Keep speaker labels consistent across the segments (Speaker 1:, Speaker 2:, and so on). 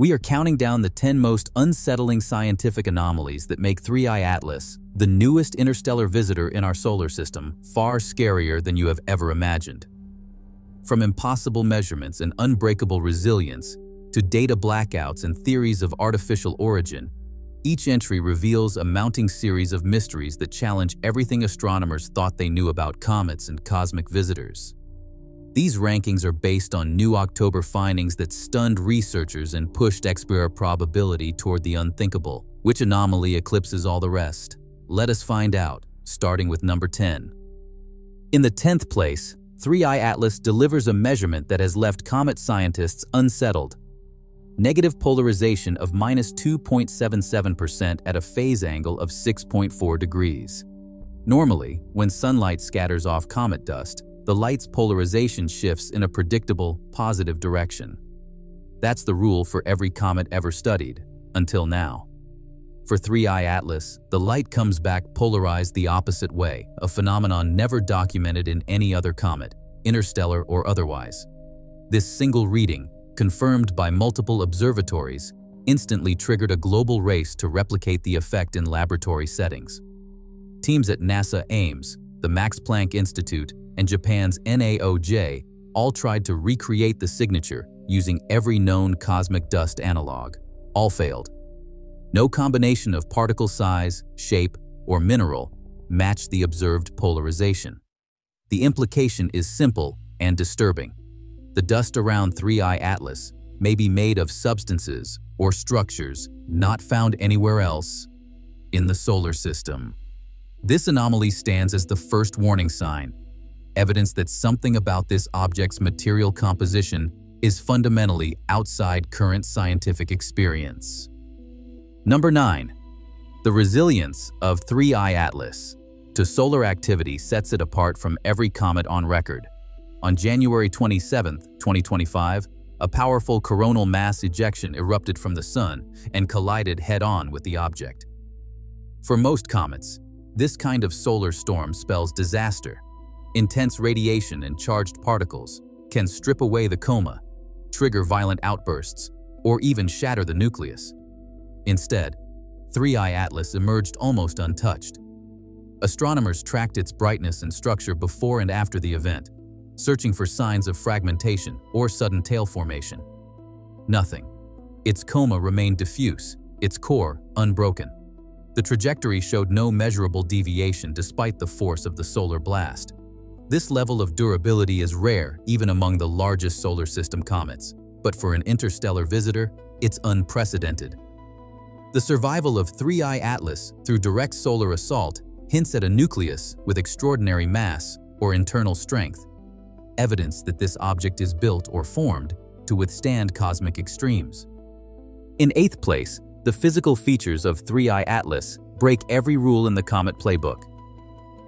Speaker 1: We are counting down the 10 most unsettling scientific anomalies that make 3I Atlas, the newest interstellar visitor in our solar system, far scarier than you have ever imagined. From impossible measurements and unbreakable resilience to data blackouts and theories of artificial origin, each entry reveals a mounting series of mysteries that challenge everything astronomers thought they knew about comets and cosmic visitors. These rankings are based on new October findings that stunned researchers and pushed expert probability toward the unthinkable. Which anomaly eclipses all the rest? Let us find out, starting with number 10. In the 10th place, 3i Atlas delivers a measurement that has left comet scientists unsettled. Negative polarization of minus 2.77% at a phase angle of 6.4 degrees. Normally, when sunlight scatters off comet dust, the light's polarization shifts in a predictable, positive direction. That's the rule for every comet ever studied, until now. For 3I Atlas, the light comes back polarized the opposite way, a phenomenon never documented in any other comet, interstellar or otherwise. This single reading, confirmed by multiple observatories, instantly triggered a global race to replicate the effect in laboratory settings. Teams at NASA Ames, the Max Planck Institute, and Japan's NAOJ all tried to recreate the signature using every known cosmic dust analog. All failed. No combination of particle size, shape, or mineral matched the observed polarization. The implication is simple and disturbing. The dust around 3I Atlas may be made of substances or structures not found anywhere else in the solar system. This anomaly stands as the first warning sign evidence that something about this object's material composition is fundamentally outside current scientific experience. Number 9. The resilience of 3I Atlas to solar activity sets it apart from every comet on record. On January 27, 2025, a powerful coronal mass ejection erupted from the Sun and collided head-on with the object. For most comets, this kind of solar storm spells disaster, Intense radiation and charged particles can strip away the coma, trigger violent outbursts, or even shatter the nucleus. Instead, 3I Atlas emerged almost untouched. Astronomers tracked its brightness and structure before and after the event, searching for signs of fragmentation or sudden tail formation. Nothing. Its coma remained diffuse, its core unbroken. The trajectory showed no measurable deviation despite the force of the solar blast. This level of durability is rare even among the largest solar system comets, but for an interstellar visitor, it's unprecedented. The survival of 3I Atlas through direct solar assault hints at a nucleus with extraordinary mass or internal strength, evidence that this object is built or formed to withstand cosmic extremes. In eighth place, the physical features of 3I Atlas break every rule in the Comet playbook.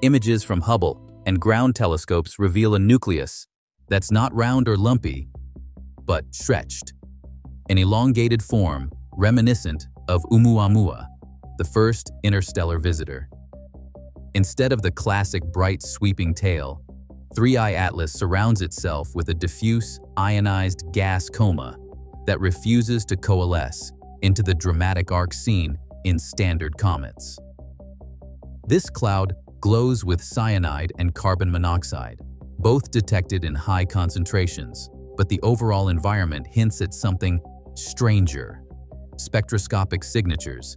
Speaker 1: Images from Hubble and ground telescopes reveal a nucleus that's not round or lumpy, but stretched, an elongated form reminiscent of Oumuamua, the first interstellar visitor. Instead of the classic bright sweeping tail, 3I Atlas surrounds itself with a diffuse, ionized gas coma that refuses to coalesce into the dramatic arc seen in standard comets. This cloud glows with cyanide and carbon monoxide, both detected in high concentrations, but the overall environment hints at something stranger. Spectroscopic signatures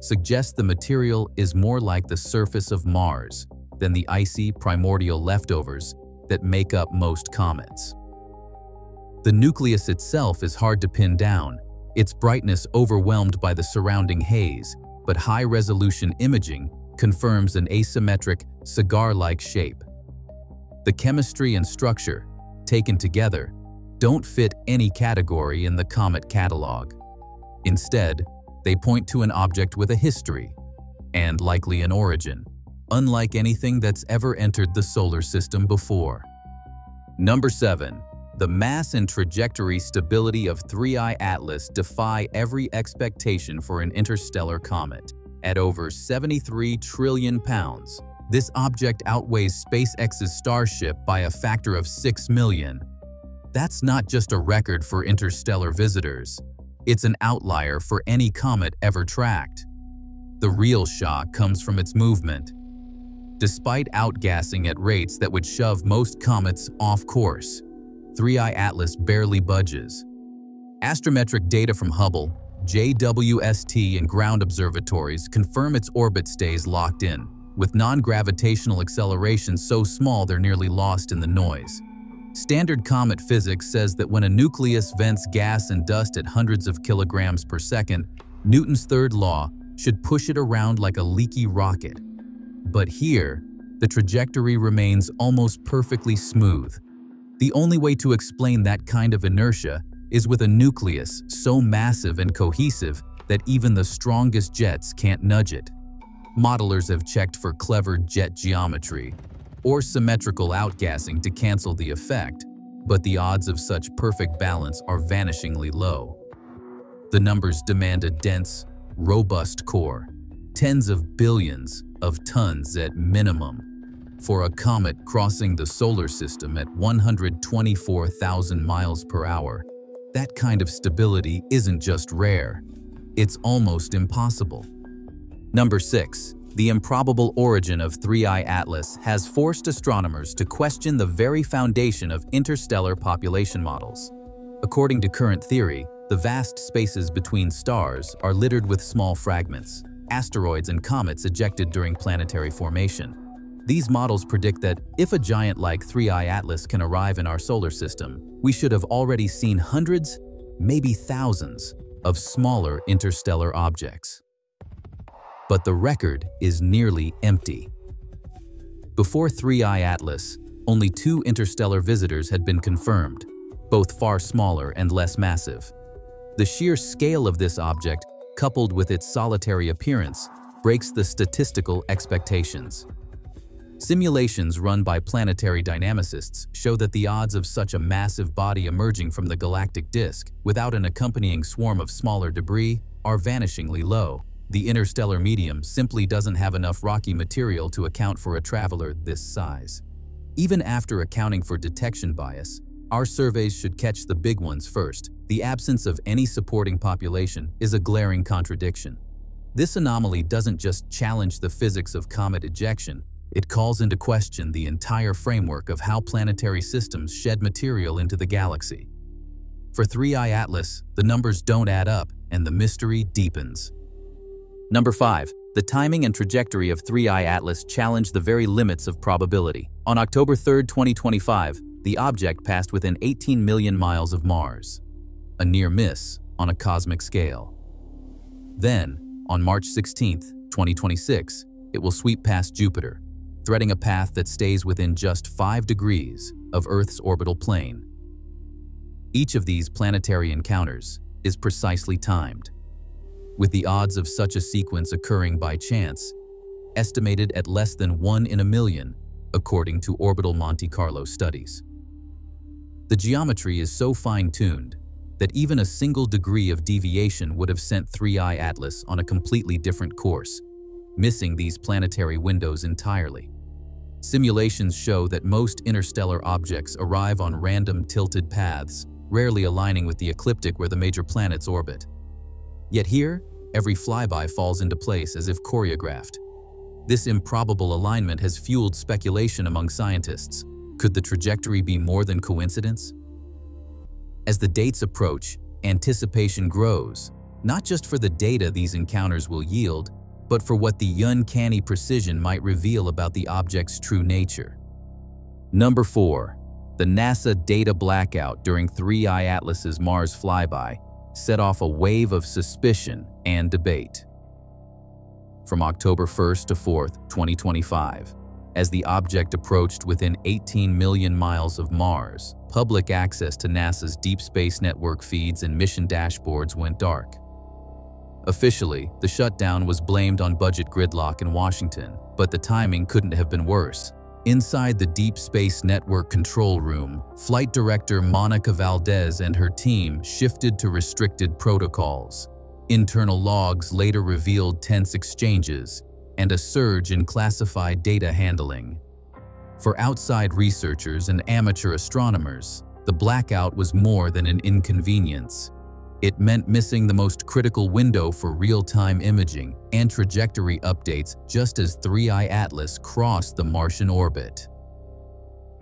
Speaker 1: suggest the material is more like the surface of Mars than the icy primordial leftovers that make up most comets. The nucleus itself is hard to pin down, its brightness overwhelmed by the surrounding haze, but high-resolution imaging confirms an asymmetric, cigar-like shape. The chemistry and structure, taken together, don't fit any category in the Comet catalog. Instead, they point to an object with a history and likely an origin, unlike anything that's ever entered the solar system before. Number 7. The mass and trajectory stability of 3I Atlas defy every expectation for an interstellar comet. At over 73 trillion pounds, this object outweighs SpaceX's Starship by a factor of 6 million. That's not just a record for interstellar visitors. It's an outlier for any comet ever tracked. The real shock comes from its movement. Despite outgassing at rates that would shove most comets off course, 3I Atlas barely budges. Astrometric data from Hubble, JWST and ground observatories confirm its orbit stays locked in, with non-gravitational accelerations so small they're nearly lost in the noise. Standard comet physics says that when a nucleus vents gas and dust at hundreds of kilograms per second, Newton's third law should push it around like a leaky rocket. But here, the trajectory remains almost perfectly smooth. The only way to explain that kind of inertia is with a nucleus so massive and cohesive that even the strongest jets can't nudge it. Modelers have checked for clever jet geometry, or symmetrical outgassing to cancel the effect, but the odds of such perfect balance are vanishingly low. The numbers demand a dense, robust core, tens of billions of tons at minimum, for a comet crossing the solar system at 124,000 miles per hour. That kind of stability isn't just rare, it's almost impossible. Number 6. The improbable origin of 3I Atlas has forced astronomers to question the very foundation of interstellar population models. According to current theory, the vast spaces between stars are littered with small fragments, asteroids and comets ejected during planetary formation. These models predict that if a giant like 3I Atlas can arrive in our solar system, we should have already seen hundreds, maybe thousands, of smaller interstellar objects but the record is nearly empty. Before 3I Atlas, only two interstellar visitors had been confirmed, both far smaller and less massive. The sheer scale of this object, coupled with its solitary appearance, breaks the statistical expectations. Simulations run by planetary dynamicists show that the odds of such a massive body emerging from the galactic disk without an accompanying swarm of smaller debris are vanishingly low. The interstellar medium simply doesn't have enough rocky material to account for a traveler this size. Even after accounting for detection bias, our surveys should catch the big ones first. The absence of any supporting population is a glaring contradiction. This anomaly doesn't just challenge the physics of comet ejection, it calls into question the entire framework of how planetary systems shed material into the galaxy. For 3I Atlas, the numbers don't add up and the mystery deepens. Number 5. The timing and trajectory of 3I Atlas challenged the very limits of probability. On October 3, 2025, the object passed within 18 million miles of Mars, a near miss on a cosmic scale. Then, on March 16, 2026, it will sweep past Jupiter, threading a path that stays within just 5 degrees of Earth's orbital plane. Each of these planetary encounters is precisely timed, with the odds of such a sequence occurring by chance estimated at less than 1 in a million, according to orbital Monte Carlo studies. The geometry is so fine-tuned that even a single degree of deviation would have sent 3I Atlas on a completely different course, missing these planetary windows entirely. Simulations show that most interstellar objects arrive on random tilted paths, rarely aligning with the ecliptic where the major planets orbit. Yet here, every flyby falls into place as if choreographed. This improbable alignment has fueled speculation among scientists. Could the trajectory be more than coincidence? As the dates approach, anticipation grows, not just for the data these encounters will yield, but for what the uncanny precision might reveal about the object's true nature. Number 4. The NASA data blackout during 3I Atlas's Mars flyby set off a wave of suspicion and debate. From October 1st to 4th, 2025, as the object approached within 18 million miles of Mars, public access to NASA's Deep Space Network feeds and mission dashboards went dark. Officially, the shutdown was blamed on budget gridlock in Washington, but the timing couldn't have been worse. Inside the Deep Space Network control room, Flight Director Monica Valdez and her team shifted to restricted protocols. Internal logs later revealed tense exchanges and a surge in classified data handling. For outside researchers and amateur astronomers, the blackout was more than an inconvenience. It meant missing the most critical window for real-time imaging and trajectory updates just as 3I Atlas crossed the Martian orbit.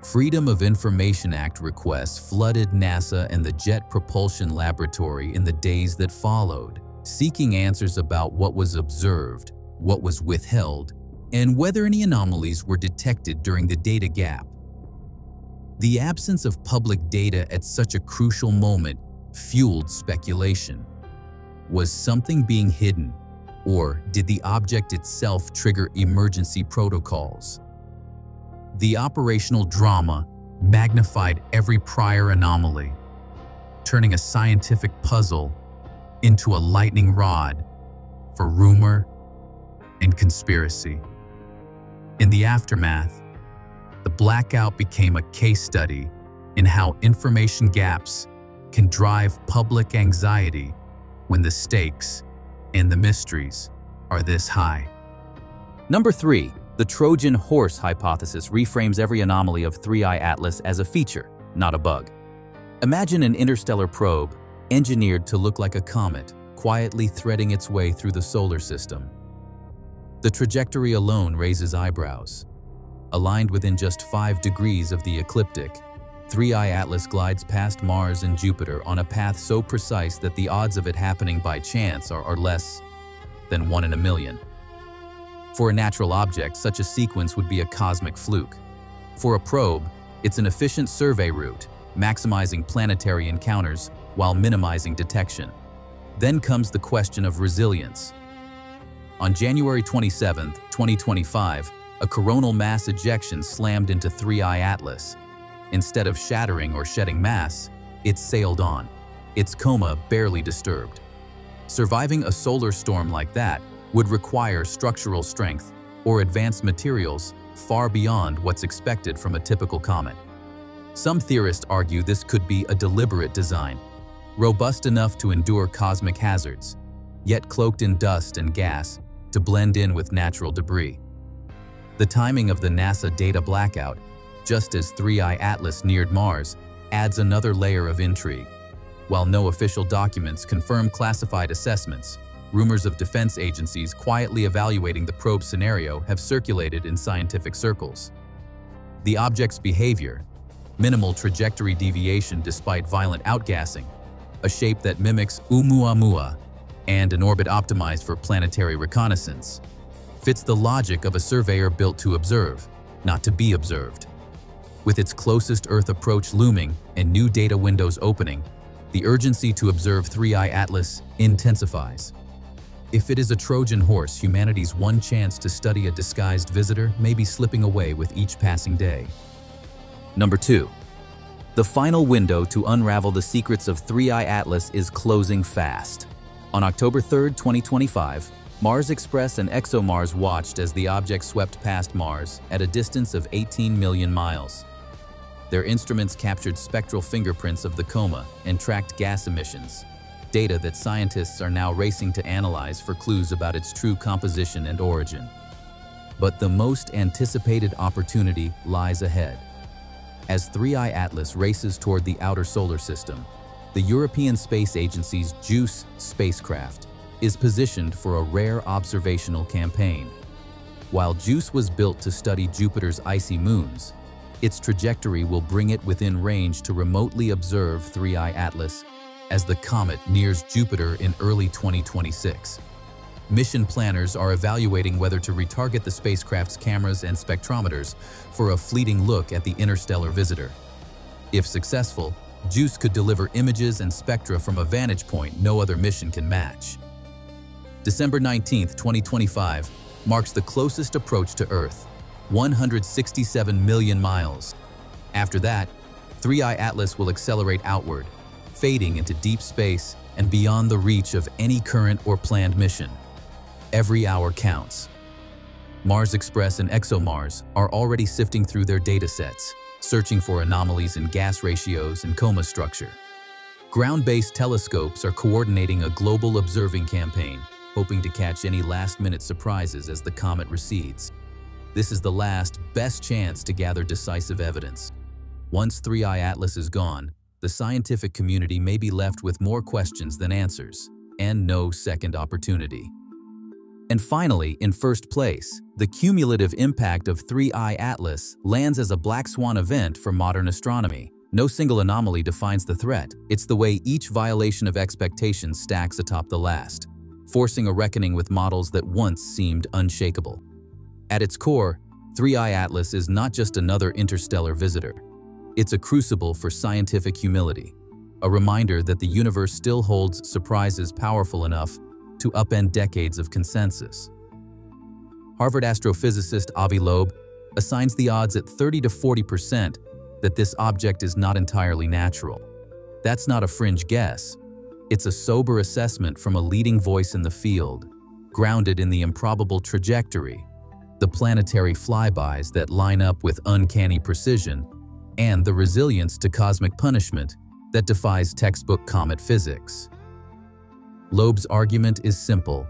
Speaker 1: Freedom of Information Act requests flooded NASA and the Jet Propulsion Laboratory in the days that followed, seeking answers about what was observed, what was withheld, and whether any anomalies were detected during the data gap. The absence of public data at such a crucial moment fueled speculation. Was something being hidden, or did the object itself trigger emergency protocols? The operational drama magnified every prior anomaly, turning a scientific puzzle into a lightning rod for rumor and conspiracy. In the aftermath, the blackout became a case study in how information gaps can drive public anxiety when the stakes and the mysteries are this high.
Speaker 2: Number 3. The Trojan horse hypothesis reframes every anomaly of 3I Atlas as a feature, not a bug. Imagine an interstellar probe, engineered to look like a comet, quietly threading its way through the solar system. The trajectory alone raises eyebrows. Aligned within just 5 degrees of the ecliptic, 3I Atlas glides past Mars and Jupiter on a path so precise that the odds of it happening by chance are, are less than 1 in a million. For a natural object, such a sequence would be a cosmic fluke. For a probe, it's an efficient survey route, maximizing planetary encounters while minimizing detection. Then comes the question of resilience. On January 27, 2025, a coronal mass ejection slammed into 3I Atlas. Instead of shattering or shedding mass, it sailed on, its coma barely disturbed. Surviving a solar storm like that would require structural strength or advanced materials far beyond what's expected from a typical comet. Some theorists argue this could be a deliberate design, robust enough to endure cosmic hazards, yet cloaked in dust and gas to blend in with natural debris. The timing of the NASA data blackout, just as 3I Atlas neared Mars, adds another layer of intrigue. While no official documents confirm classified assessments, rumors of defense agencies quietly evaluating the probe scenario have circulated in scientific circles. The object's behavior, minimal trajectory deviation despite violent outgassing, a shape that mimics Oumuamua, and an orbit optimized for planetary reconnaissance, fits the logic of a surveyor built to observe, not to be observed. With its closest Earth approach looming and new data windows opening, the urgency to observe 3I Atlas intensifies. If it is a Trojan horse, humanity's one chance to study a disguised visitor may be slipping away with each passing day.
Speaker 1: Number 2. The final window to unravel the secrets of 3I Atlas is closing fast. On October 3, 2025, Mars Express and ExoMars watched as the object swept past Mars at a distance of 18 million miles. Their instruments captured spectral fingerprints of the coma and tracked gas emissions, data that scientists are now racing to analyze for clues about its true composition and origin. But the most anticipated opportunity lies ahead. As 3I Atlas races toward the outer solar system, the European Space Agency's JUICE spacecraft is positioned for a rare observational campaign. While JUICE was built to study Jupiter's icy moons, its trajectory will bring it within range to remotely observe 3I Atlas as the comet nears Jupiter in early 2026. Mission planners are evaluating whether to retarget the spacecraft's cameras and spectrometers for a fleeting look at the interstellar visitor. If successful, JUICE could deliver images and spectra from a vantage point no other mission can match. December 19, 2025, marks the closest approach to Earth, 167 million miles. After that, 3I Atlas will accelerate outward, fading into deep space and beyond the reach of any current or planned mission. Every hour counts. Mars Express and ExoMars are already sifting through their datasets, searching for anomalies in gas ratios and coma structure. Ground-based telescopes are coordinating a global observing campaign, hoping to catch any last-minute surprises as the comet recedes. This is the last, best chance to gather decisive evidence. Once 3I Atlas is gone, the scientific community may be left with more questions than answers, and no second opportunity. And finally, in first place, the cumulative impact of 3I Atlas lands as a black swan event for modern astronomy. No single anomaly defines the threat, it's the way each violation of expectations stacks atop the last, forcing a reckoning with models that once seemed unshakable. At its core, 3I Atlas is not just another interstellar visitor. It's a crucible for scientific humility, a reminder that the universe still holds surprises powerful enough to upend decades of consensus. Harvard astrophysicist Avi Loeb assigns the odds at 30 to 40% that this object is not entirely natural. That's not a fringe guess. It's a sober assessment from a leading voice in the field, grounded in the improbable trajectory, the planetary flybys that line up with uncanny precision, and the resilience to cosmic punishment that defies textbook comet physics. Loeb's argument is simple.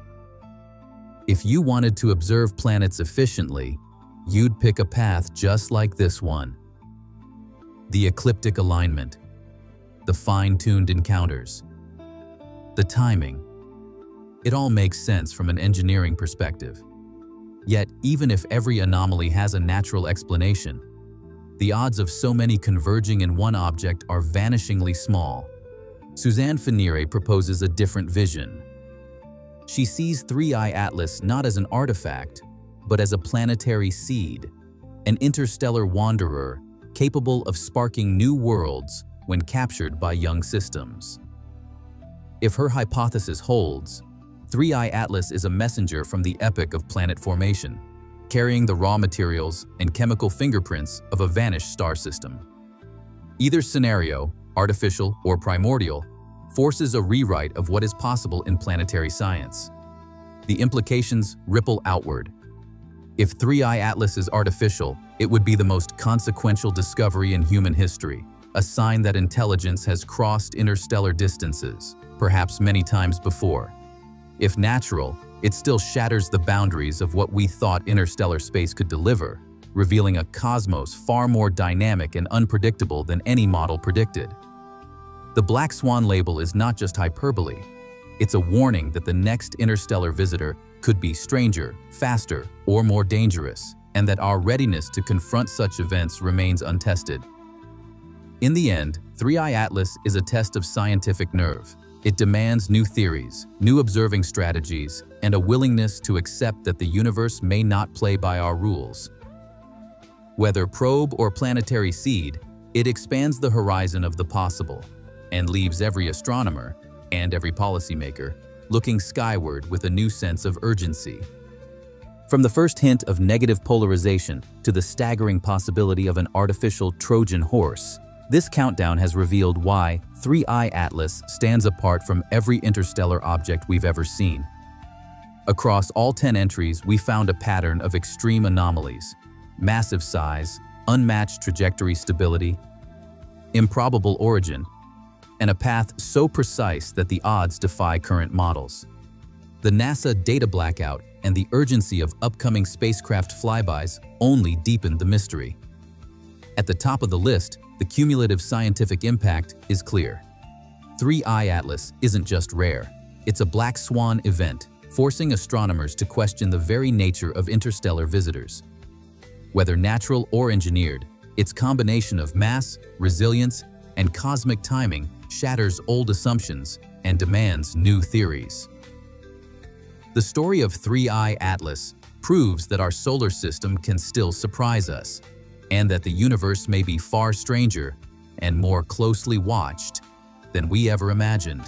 Speaker 1: If you wanted to observe planets efficiently, you'd pick a path just like this one. The ecliptic alignment, the fine-tuned encounters, the timing. It all makes sense from an engineering perspective. Yet, even if every anomaly has a natural explanation, the odds of so many converging in one object are vanishingly small. Suzanne Pfalzner proposes a different vision. She sees 3I Atlas not as an artifact, but as a planetary seed, an interstellar wanderer capable of sparking new worlds when captured by young systems. If her hypothesis holds, 3I Atlas is a messenger from the epoch of planet formation, carrying the raw materials and chemical fingerprints of a vanished star system. Either scenario artificial or primordial, forces a rewrite of what is possible in planetary science. The implications ripple outward. If 3I Atlas is artificial, it would be the most consequential discovery in human history, a sign that intelligence has crossed interstellar distances, perhaps many times before. If natural, it still shatters the boundaries of what we thought interstellar space could deliver, revealing a cosmos far more dynamic and unpredictable than any model predicted. The Black Swan label is not just hyperbole. It's a warning that the next interstellar visitor could be stranger, faster, or more dangerous, and that our readiness to confront such events remains untested. In the end, 3i Atlas is a test of scientific nerve. It demands new theories, new observing strategies, and a willingness to accept that the universe may not play by our rules. Whether probe or planetary seed, it expands the horizon of the possible, and leaves every astronomer and every policymaker looking skyward with a new sense of urgency. From the first hint of negative polarization to the staggering possibility of an artificial Trojan horse, this countdown has revealed why 3I Atlas stands apart from every interstellar object we've ever seen. Across all 10 entries, we found a pattern of extreme anomalies, massive size, unmatched trajectory stability, improbable origin, and a path so precise that the odds defy current models. The NASA data blackout and the urgency of upcoming spacecraft flybys only deepened the mystery. At the top of the list, the cumulative scientific impact is clear. 3I Atlas isn't just rare, it's a black swan event, forcing astronomers to question the very nature of interstellar visitors. Whether natural or engineered, its combination of mass, resilience, and cosmic timing shatters old assumptions and demands new theories. The story of 3I Atlas proves that our solar system can still surprise us, and that the universe may be far stranger and more closely watched than we ever imagined.